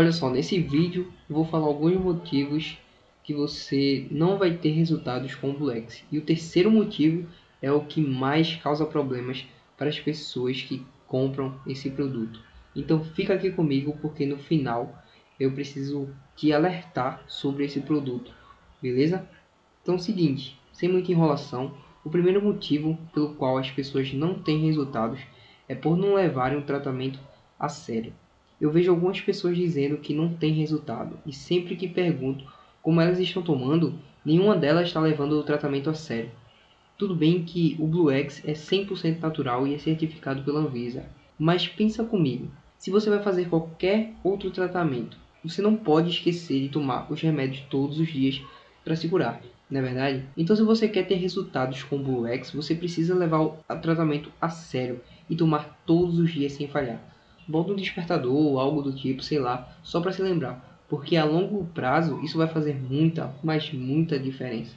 Olha só, nesse vídeo eu vou falar alguns motivos que você não vai ter resultados com o Bluex. E o terceiro motivo é o que mais causa problemas para as pessoas que compram esse produto. Então fica aqui comigo porque no final eu preciso te alertar sobre esse produto, beleza? Então é o seguinte, sem muita enrolação, o primeiro motivo pelo qual as pessoas não têm resultados é por não levarem o tratamento a sério. Eu vejo algumas pessoas dizendo que não tem resultado e sempre que pergunto como elas estão tomando, nenhuma delas está levando o tratamento a sério. Tudo bem que o Blue X é 100% natural e é certificado pela Anvisa, mas pensa comigo, se você vai fazer qualquer outro tratamento, você não pode esquecer de tomar os remédios todos os dias para segurar, não é verdade? Então se você quer ter resultados com o Blue X, você precisa levar o tratamento a sério e tomar todos os dias sem falhar. Bota um despertador ou algo do tipo, sei lá, só para se lembrar, porque a longo prazo isso vai fazer muita, mas muita diferença.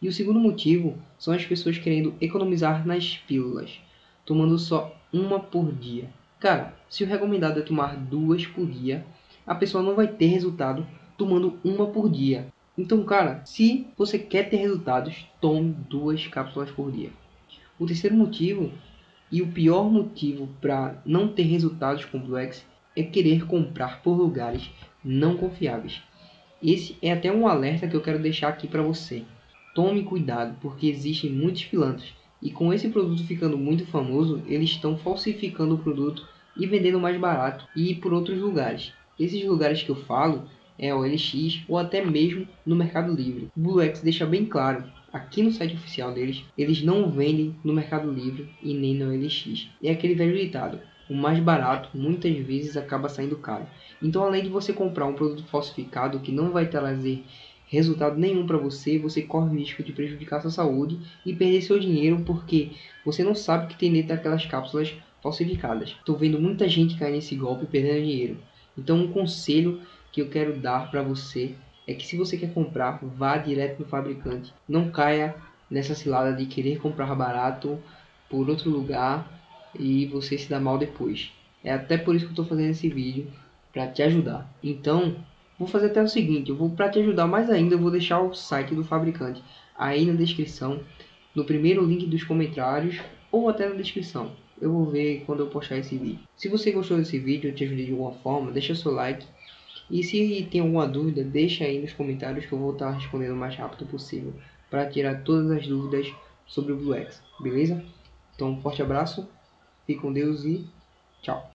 E o segundo motivo são as pessoas querendo economizar nas pílulas, tomando só uma por dia. Cara, se o recomendado é tomar duas por dia, a pessoa não vai ter resultado tomando uma por dia. Então, cara, se você quer ter resultados, tome duas cápsulas por dia. O terceiro motivo e o pior motivo para não ter resultados com Blue X é querer comprar por lugares não confiáveis. Esse é até um alerta que eu quero deixar aqui para você. Tome cuidado, porque existem muitos pilantras e com esse produto ficando muito famoso, eles estão falsificando o produto e vendendo mais barato e por outros lugares. Esses lugares que eu falo é o LX ou até mesmo no Mercado Livre. O BlueX deixa bem claro aqui no site oficial deles, eles não vendem no Mercado Livre e nem no LX. É aquele velho ditado, o mais barato muitas vezes acaba saindo caro. Então além de você comprar um produto falsificado que não vai trazer resultado nenhum para você, você corre o risco de prejudicar sua saúde e perder seu dinheiro porque você não sabe o que tem dentro daquelas cápsulas falsificadas. Estou vendo muita gente cair nesse golpe e perdendo dinheiro. Então um conselho que eu quero dar para você é que se você quer comprar, vá direto no fabricante. Não caia nessa cilada de querer comprar barato por outro lugar e você se dá mal depois. É até por isso que eu estou fazendo esse vídeo para te ajudar. Então Vou fazer até o seguinte, eu vou para te ajudar mais ainda, eu vou deixar o site do fabricante aí na descrição, no primeiro link dos comentários ou até na descrição. Eu vou ver quando eu postar esse vídeo. Se você gostou desse vídeo, eu te ajudei de alguma forma, deixa seu like. E se tem alguma dúvida, deixa aí nos comentários que eu vou estar respondendo o mais rápido possível para tirar todas as dúvidas sobre o Blue X, beleza? Então, um forte abraço, fique com Deus e tchau.